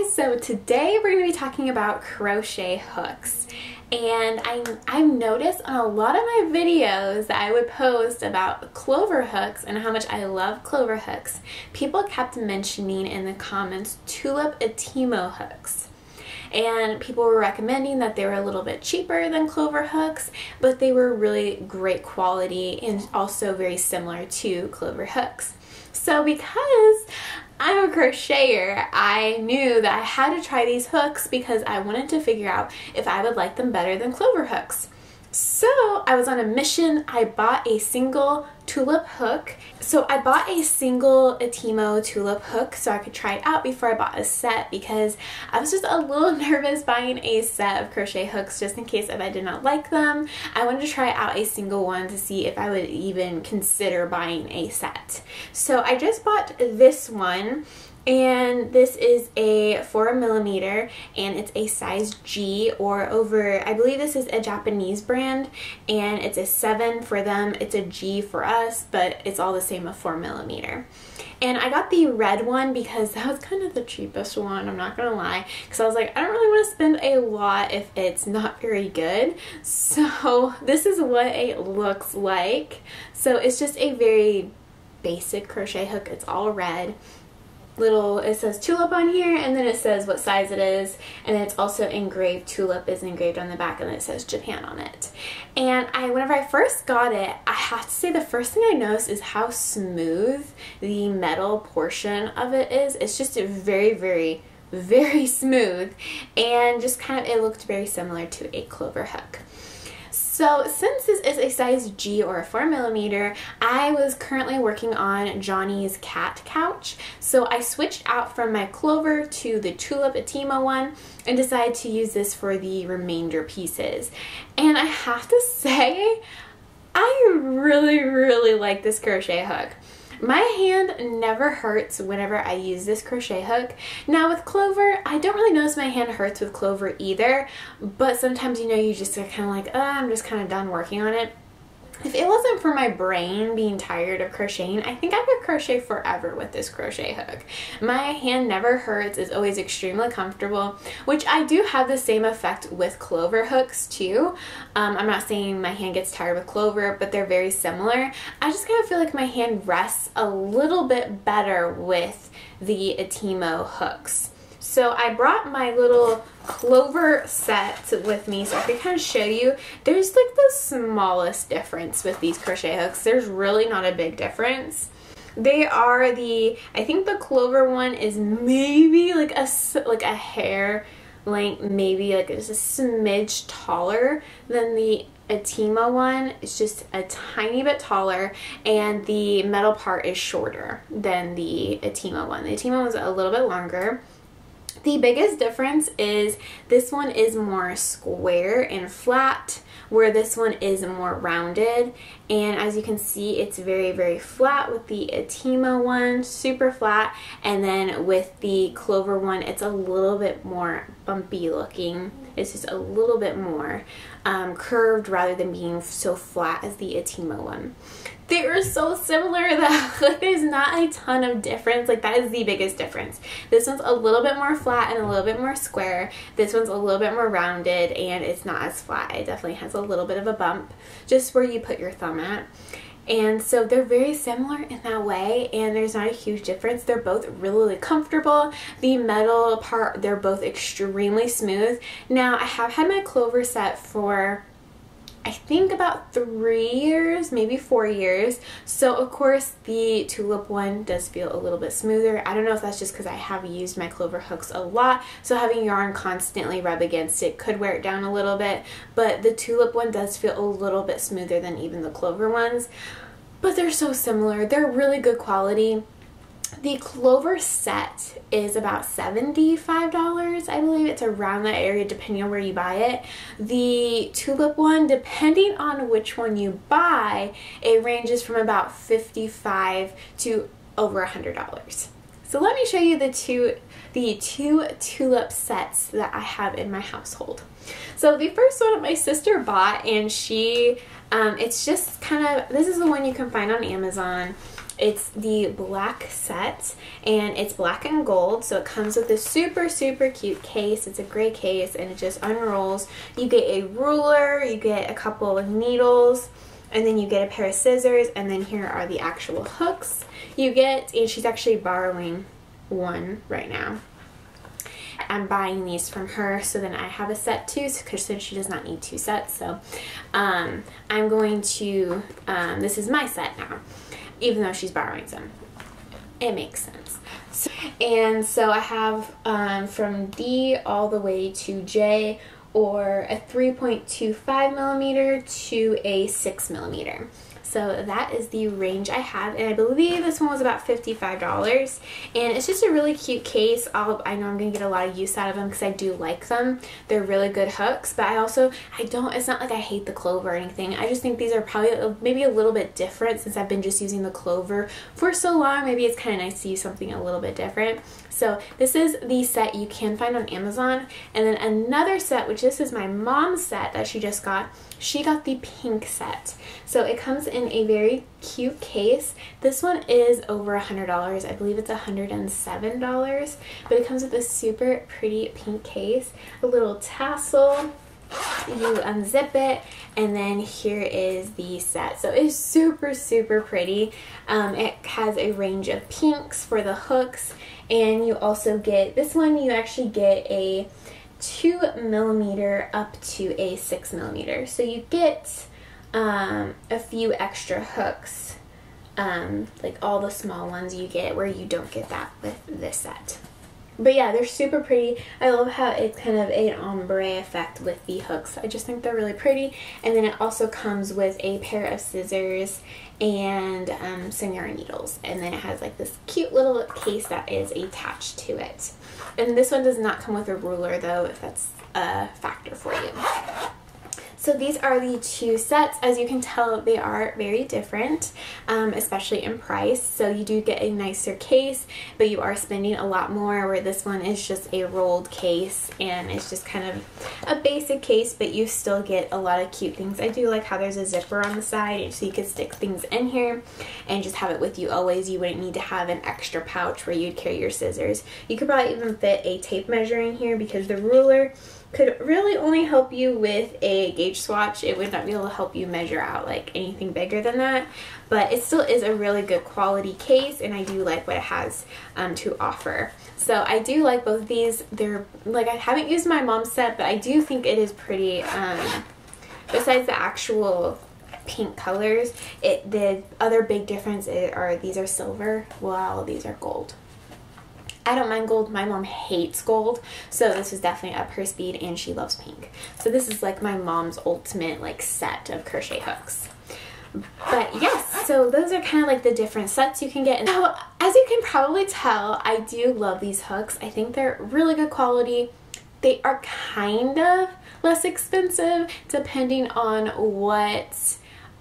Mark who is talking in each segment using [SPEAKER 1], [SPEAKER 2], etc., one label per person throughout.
[SPEAKER 1] guys, so today we're going to be talking about crochet hooks. And I, I've noticed on a lot of my videos that I would post about clover hooks and how much I love clover hooks, people kept mentioning in the comments tulip Etimo hooks and people were recommending that they were a little bit cheaper than clover hooks but they were really great quality and also very similar to clover hooks so because I'm a crocheter, I knew that I had to try these hooks because I wanted to figure out if I would like them better than clover hooks. So I was on a mission. I bought a single tulip hook. So I bought a single Etimo tulip hook so I could try it out before I bought a set because I was just a little nervous buying a set of crochet hooks just in case if I did not like them. I wanted to try out a single one to see if I would even consider buying a set. So I just bought this one and this is a 4 millimeter and it's a size G or over I believe this is a Japanese brand and it's a 7 for them. It's a G for us but it's all the same a 4 millimeter. And I got the red one because that was kind of the cheapest one I'm not gonna lie because I was like I don't really want to spend a lot if it's not very good. So this is what it looks like. So it's just a very basic crochet hook. It's all red little, it says tulip on here and then it says what size it is and it's also engraved, tulip is engraved on the back and it says Japan on it. And I, whenever I first got it, I have to say the first thing I noticed is how smooth the metal portion of it is. It's just very, very, very smooth and just kind of, it looked very similar to a clover hook. So since this is a size G or a 4 millimeter, I was currently working on Johnny's cat couch. So I switched out from my Clover to the Tulip Etimo one and decided to use this for the remainder pieces. And I have to say, I really, really like this crochet hook. My hand never hurts whenever I use this crochet hook. Now with Clover, I don't really notice my hand hurts with Clover either, but sometimes, you know, you just are kind of like, oh, I'm just kind of done working on it. If it wasn't for my brain being tired of crocheting, I think I could crochet forever with this crochet hook. My hand never hurts, is always extremely comfortable, which I do have the same effect with clover hooks too. Um, I'm not saying my hand gets tired with clover, but they're very similar. I just kind of feel like my hand rests a little bit better with the Etimo hooks. So I brought my little clover set with me so I can kind of show you. There's like the smallest difference with these crochet hooks. There's really not a big difference. They are the, I think the clover one is maybe like a, like a hair length, maybe like just a smidge taller than the Etimo one. It's just a tiny bit taller and the metal part is shorter than the Etimo one. The Etimo was a little bit longer. The biggest difference is this one is more square and flat where this one is more rounded. And as you can see it's very very flat with the Etimo one super flat. And then with the Clover one it's a little bit more bumpy looking. It's just a little bit more um, curved rather than being so flat as the Etimo one they are so similar that like there's not a ton of difference like that is the biggest difference this one's a little bit more flat and a little bit more square this one's a little bit more rounded and it's not as flat it definitely has a little bit of a bump just where you put your thumb at and so they're very similar in that way and there's not a huge difference. They're both really, really comfortable. The metal part, they're both extremely smooth. Now I have had my Clover set for I think about three years, maybe four years. So of course the tulip one does feel a little bit smoother. I don't know if that's just because I have used my clover hooks a lot. So having yarn constantly rub against it could wear it down a little bit. But the tulip one does feel a little bit smoother than even the clover ones. But they're so similar. They're really good quality. The Clover set is about $75, I believe. It's around that area depending on where you buy it. The Tulip one, depending on which one you buy, it ranges from about 55 to over $100. So let me show you the two the two tulip sets that I have in my household. So the first one my sister bought and she um, it's just kind of this is the one you can find on Amazon It's the black set and it's black and gold. So it comes with this super, super cute case. It's a gray case and it just unrolls. You get a ruler, you get a couple of needles, and then you get a pair of scissors and then here are the actual hooks you get and she's actually borrowing one right now I'm buying these from her so then I have a set too because since she does not need two sets so um, I'm going to um, this is my set now even though she's borrowing some it makes sense so, and so I have um, from D all the way to J or a 3.25 millimeter to a 6 millimeter. So that is the range I have and I believe this one was about $55 and it's just a really cute case. I'll, I know I'm going to get a lot of use out of them because I do like them. They're really good hooks but I also, I don't, it's not like I hate the clover or anything. I just think these are probably a, maybe a little bit different since I've been just using the clover for so long. Maybe it's kind of nice to use something a little bit different. So this is the set you can find on Amazon. And then another set, which this is my mom's set that she just got. She got the pink set. So it comes in a very cute case. This one is over a $100. I believe it's $107. But it comes with a super pretty pink case. A little tassel you unzip it and then here is the set so it's super super pretty um, it has a range of pinks for the hooks and you also get this one you actually get a two millimeter up to a six millimeter. So you get um, a few extra hooks um, like all the small ones you get where you don't get that with this set but yeah, they're super pretty. I love how it's kind of an ombre effect with the hooks. I just think they're really pretty. And then it also comes with a pair of scissors and um, yarn needles. And then it has like this cute little case that is attached to it. And this one does not come with a ruler though, if that's a factor for you. So these are the two sets. As you can tell, they are very different, um, especially in price. So you do get a nicer case, but you are spending a lot more where this one is just a rolled case and it's just kind of a basic case, but you still get a lot of cute things. I do like how there's a zipper on the side so you can stick things in here and just have it with you always. You wouldn't need to have an extra pouch where you'd carry your scissors. You could probably even fit a tape measure in here because the ruler could really only help you with a gauge swatch. It would not be able to help you measure out like anything bigger than that. But it still is a really good quality case and I do like what it has um, to offer. So I do like both these. They're like I haven't used my mom's set but I do think it is pretty um, besides the actual pink colors it the other big difference are these are silver while these are gold I don't mind gold. My mom hates gold. So this was definitely up her speed and she loves pink. So this is like my mom's ultimate like set of crochet hooks. But yes, so those are kind of like the different sets you can get. Now, as you can probably tell, I do love these hooks. I think they're really good quality. They are kind of less expensive depending on what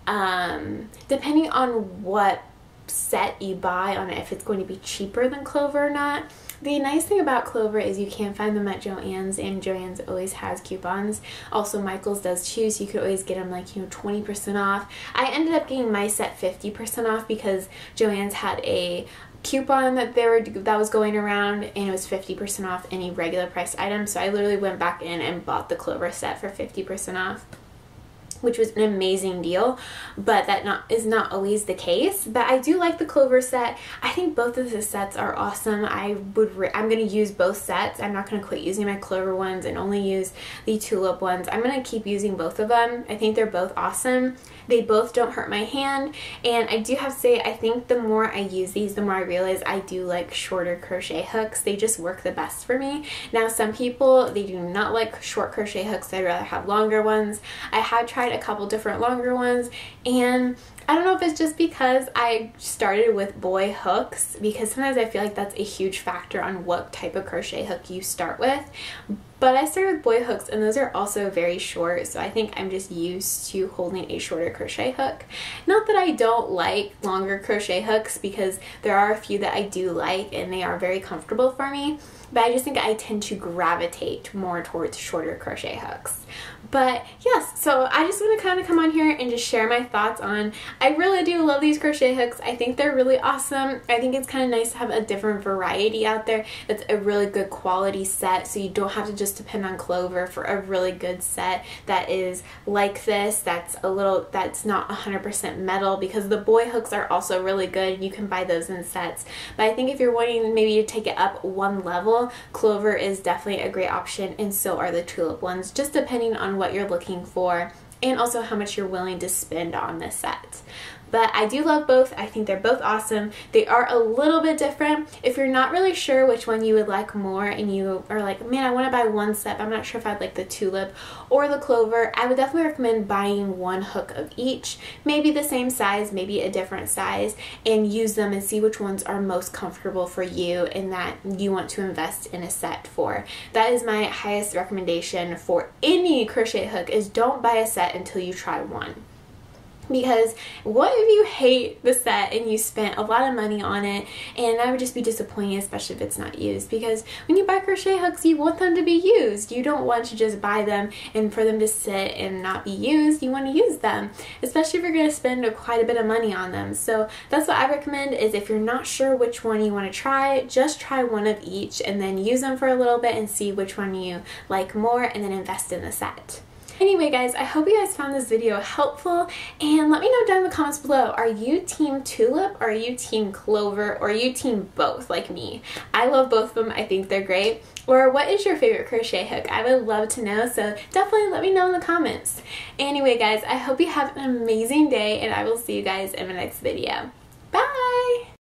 [SPEAKER 1] um, depending on what set you buy on if it's going to be cheaper than Clover or not. The nice thing about Clover is you can find them at Joann's and Joann's always has coupons. Also Michael's does too so you could always get them like you know 20% off. I ended up getting my set 50% off because Joann's had a coupon that they were that was going around and it was 50% off any regular priced item so I literally went back in and bought the Clover set for 50% off which was an amazing deal, but that not is not always the case. But I do like the Clover set. I think both of the sets are awesome. I would I'm going to use both sets. I'm not going to quit using my Clover ones and only use the Tulip ones. I'm going to keep using both of them. I think they're both awesome. They both don't hurt my hand, and I do have to say I think the more I use these, the more I realize I do like shorter crochet hooks. They just work the best for me. Now some people, they do not like short crochet hooks. They'd rather have longer ones. I have tried a couple different longer ones and I don't know if it's just because I started with Boye hooks because sometimes I feel like that's a huge factor on what type of crochet hook you start with. But I started with Boye hooks and those are also very short so I think I'm just used to holding a shorter crochet hook. Not that I don't like longer crochet hooks because there are a few that I do like and they are very comfortable for me but I just think I tend to gravitate more towards shorter crochet hooks. But yes, so I just want to kind of come on here and just share my thoughts on, I really do love these crochet hooks. I think they're really awesome. I think it's kind of nice to have a different variety out there It's a really good quality set so you don't have to just depend on Clover for a really good set that is like this, that's a little, that's not 100% metal because the Boye hooks are also really good you can buy those in sets. But I think if you're wanting maybe to take it up one level, Clover is definitely a great option and so are the tulip ones, just depending on what you're looking for and also how much you're willing to spend on this set. But I do love both. I think they're both awesome. They are a little bit different. If you're not really sure which one you would like more and you are like, man, I want to buy one set, I'm not sure if I'd like the tulip or the clover, I would definitely recommend buying one hook of each. Maybe the same size, maybe a different size, and use them and see which ones are most comfortable for you and that you want to invest in a set for. That is my highest recommendation for any crochet hook is don't buy a set until you try one because what if you hate the set and you spent a lot of money on it? And I would just be disappointed especially if it's not used. Because when you buy crochet hooks you want them to be used. You don't want to just buy them and for them to sit and not be used. You want to use them especially if you're going to spend quite a bit of money on them. So that's what I recommend is if you're not sure which one you want to try just try one of each and then use them for a little bit and see which one you like more and then invest in the set. Anyway guys, I hope you guys found this video helpful and let me know down in the comments below, are you team tulip or are you team clover or are you team both like me? I love both of them, I think they're great. Or what is your favorite crochet hook? I would love to know, so definitely let me know in the comments. Anyway guys, I hope you have an amazing day and I will see you guys in the next video. Bye!